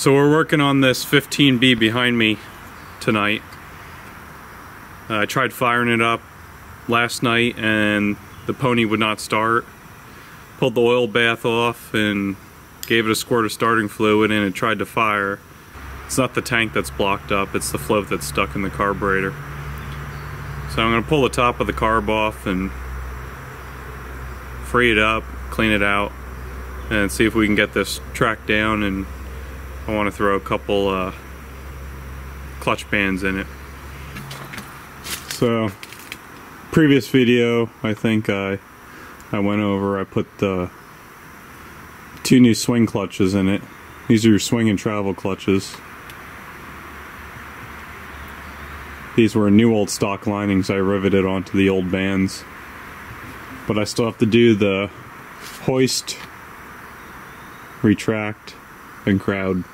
So we're working on this 15B behind me tonight. Uh, I tried firing it up last night and the pony would not start. Pulled the oil bath off and gave it a squirt of starting fluid and it tried to fire. It's not the tank that's blocked up, it's the float that's stuck in the carburetor. So I'm going to pull the top of the carb off and free it up, clean it out, and see if we can get this tracked down and I want to throw a couple uh, clutch bands in it. So, previous video, I think I I went over. I put the two new swing clutches in it. These are your swing and travel clutches. These were new old stock linings I riveted onto the old bands. But I still have to do the hoist, retract, and crowd.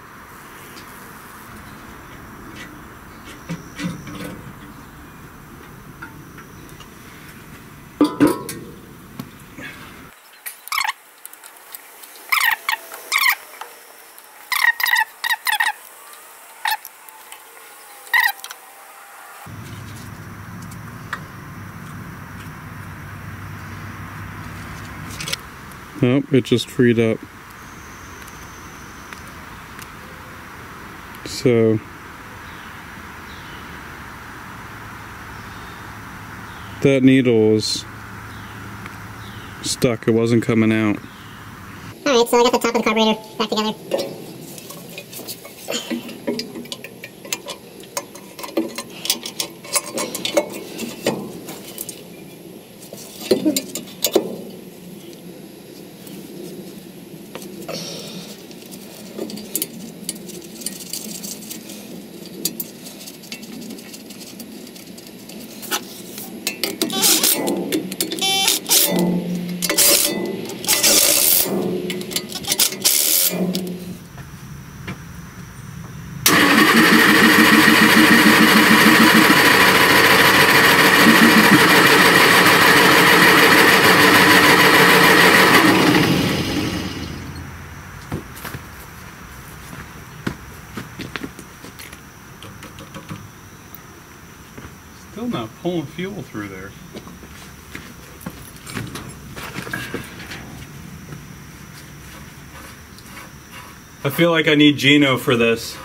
It just freed up. So that needle was stuck. It wasn't coming out. Alright, so I got the top of the carburetor back together. Still not pulling fuel through there. I feel like I need Gino for this.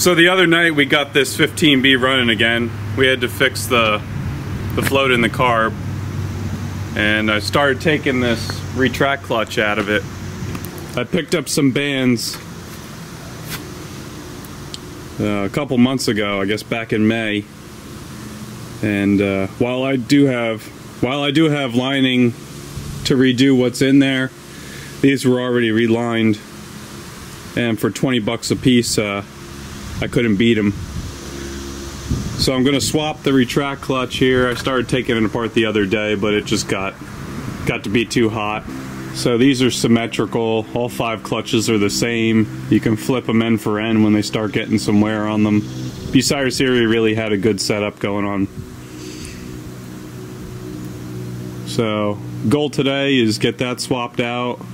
So the other night we got this 15B running again. We had to fix the the float in the carb. And I started taking this retract clutch out of it. I picked up some bands uh, a couple months ago, I guess back in May. And uh, while I do have while I do have lining to redo what's in there, these were already relined. And for 20 bucks a piece, uh, I couldn't beat them. So I'm gonna swap the retract clutch here. I started taking it apart the other day, but it just got got to be too hot. So these are symmetrical. All five clutches are the same. You can flip them end for end when they start getting some wear on them. Bucyrus Erie really had a good setup going on. So goal today is get that swapped out.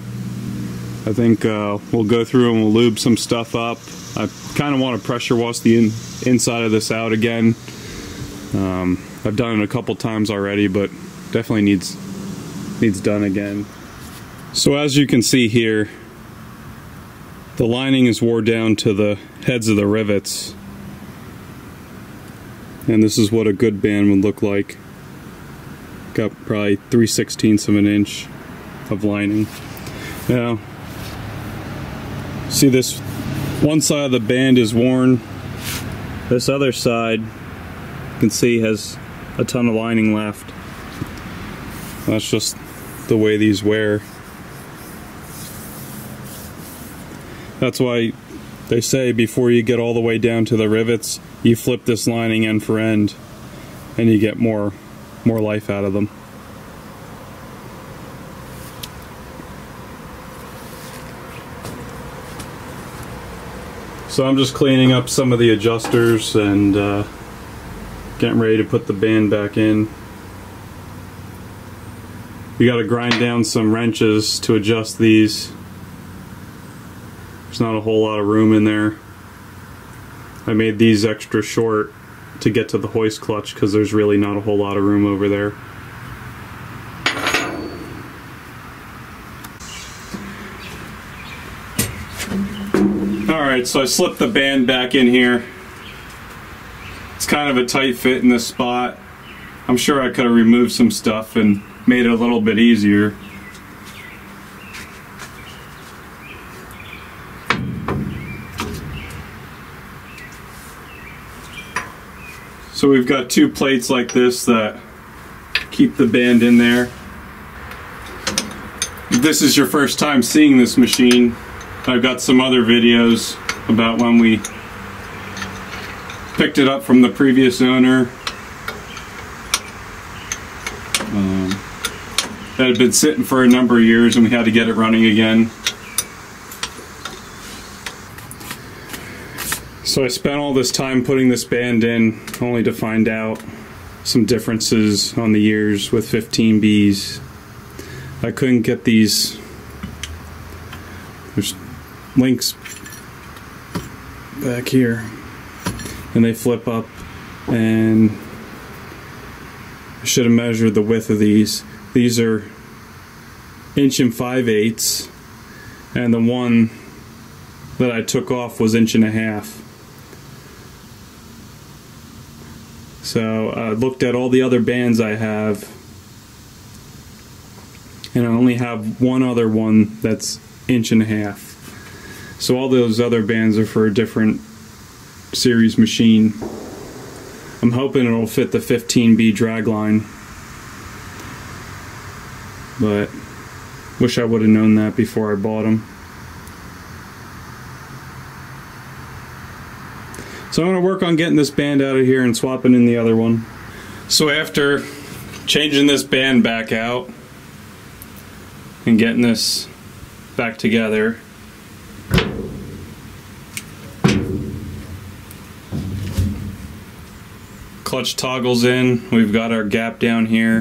I think uh, we'll go through and we'll lube some stuff up. I kind of want to pressure wash the in, inside of this out again. Um, I've done it a couple times already, but definitely needs needs done again. So as you can see here, the lining is wore down to the heads of the rivets. And this is what a good band would look like. Got probably 3 sixteenths of an inch of lining. Now, see this one side of the band is worn. This other side, you can see has a ton of lining left. That's just the way these wear. That's why they say before you get all the way down to the rivets, you flip this lining end for end and you get more more life out of them. So I'm just cleaning up some of the adjusters and uh, getting ready to put the band back in. You got to grind down some wrenches to adjust these. There's not a whole lot of room in there. I made these extra short to get to the hoist clutch because there's really not a whole lot of room over there. Alright, so I slipped the band back in here. It's kind of a tight fit in this spot. I'm sure I could have removed some stuff and made it a little bit easier. So we've got two plates like this that keep the band in there. If this is your first time seeing this machine, I've got some other videos about when we picked it up from the previous owner. Um, that had been sitting for a number of years and we had to get it running again. So I spent all this time putting this band in only to find out some differences on the years with 15Bs. I couldn't get these. There's links back here and they flip up and I should have measured the width of these. These are inch and five eighths and the one that I took off was inch and a half. So I looked at all the other bands I have and I only have one other one that's inch and a half. So all those other bands are for a different series machine. I'm hoping it'll fit the 15B dragline. But wish I would have known that before I bought them. So I'm going to work on getting this band out of here and swapping in the other one. So after changing this band back out and getting this back together, clutch toggles in. We've got our gap down here.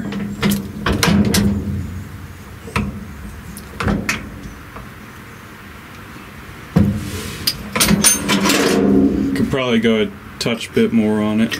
Could probably go a touch bit more on it.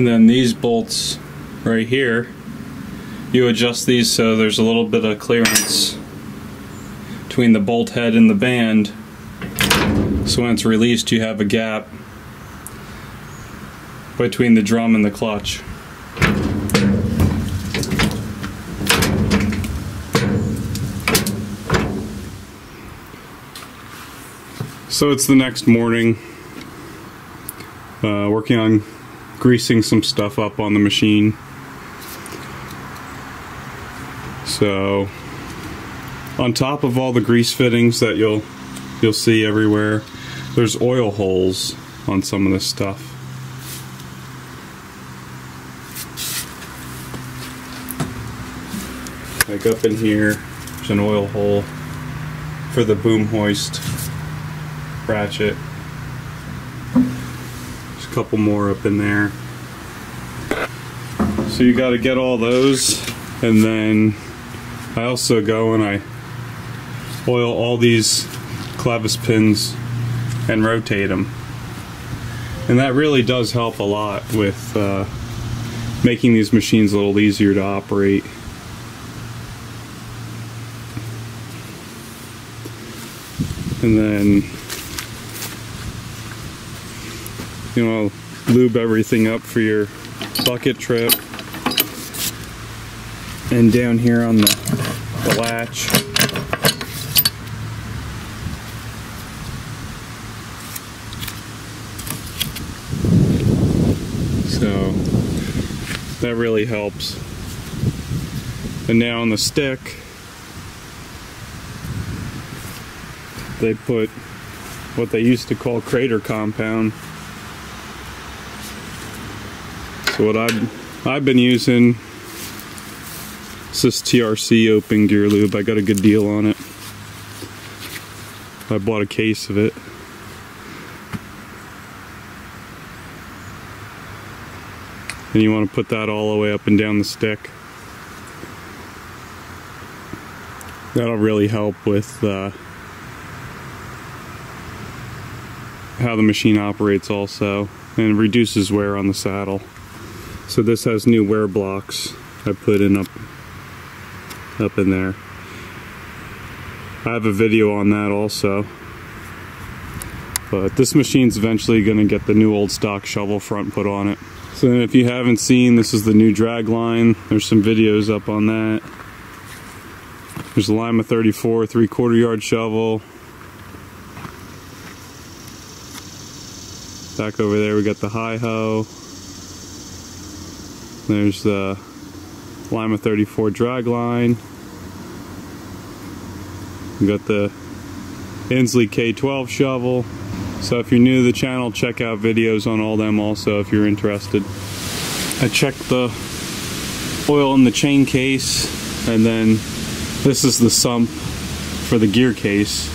And then these bolts right here, you adjust these so there's a little bit of clearance between the bolt head and the band. So when it's released, you have a gap between the drum and the clutch. So it's the next morning, uh, working on greasing some stuff up on the machine. So on top of all the grease fittings that you'll you'll see everywhere, there's oil holes on some of this stuff. Like up in here, there's an oil hole for the boom hoist ratchet. Couple more up in there. So you got to get all those and then I also go and I oil all these clevis pins and rotate them. And that really does help a lot with uh, making these machines a little easier to operate. And then, you know, lube everything up for your bucket trip. And down here on the, the latch, So that really helps. And now on the stick, they put what they used to call crater compound. So what I've, I've been using is this TRC open gear lube. I got a good deal on it. I bought a case of it. and you want to put that all the way up and down the stick. That'll really help with uh, how the machine operates also and reduces wear on the saddle. So this has new wear blocks I put in up up in there. I have a video on that also. But this machine's eventually going to get the new old stock shovel front put on it. So if you haven't seen, this is the new drag line. There's some videos up on that. There's a Lima 34 three quarter yard shovel. Back over there we got the Hi-Ho. There's the Lima 34 drag line. We got the Insley K12 shovel. So if you're new to the channel, check out videos on all them also if you're interested. I checked the oil in the chain case and then this is the sump for the gear case.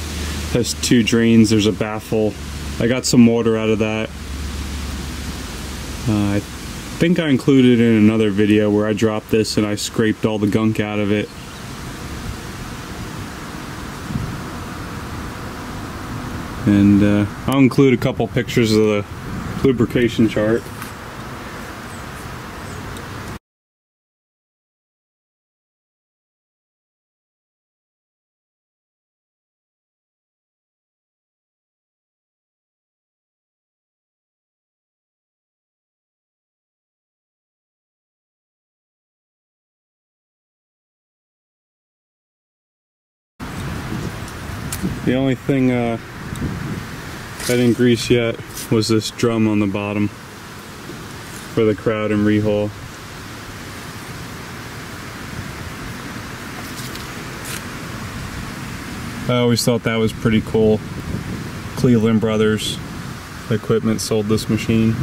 Has two drains, there's a baffle. I got some water out of that. Uh, think I included in another video where I dropped this and I scraped all the gunk out of it. and uh, I'll include a couple pictures of the lubrication chart. The only thing uh, I didn't grease yet was this drum on the bottom for the crowd and rehaul. I always thought that was pretty cool. Cleveland Brothers Equipment sold this machine.